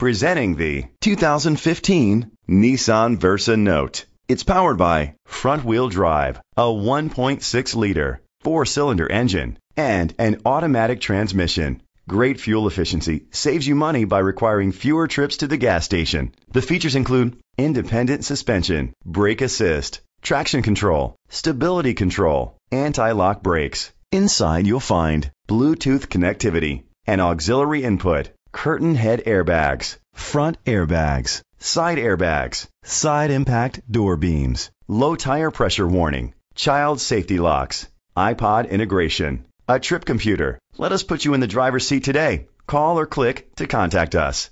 Presenting the 2015 Nissan Versa Note. It's powered by front wheel drive, a 1.6 liter four cylinder engine, and an automatic transmission. Great fuel efficiency saves you money by requiring fewer trips to the gas station. The features include independent suspension, brake assist, traction control, stability control, anti-lock brakes. Inside you'll find Bluetooth connectivity, an auxiliary input, curtain head airbags, front airbags, side airbags, side impact door beams, low tire pressure warning, child safety locks, iPod integration, a trip computer. Let us put you in the driver's seat today. Call or click to contact us.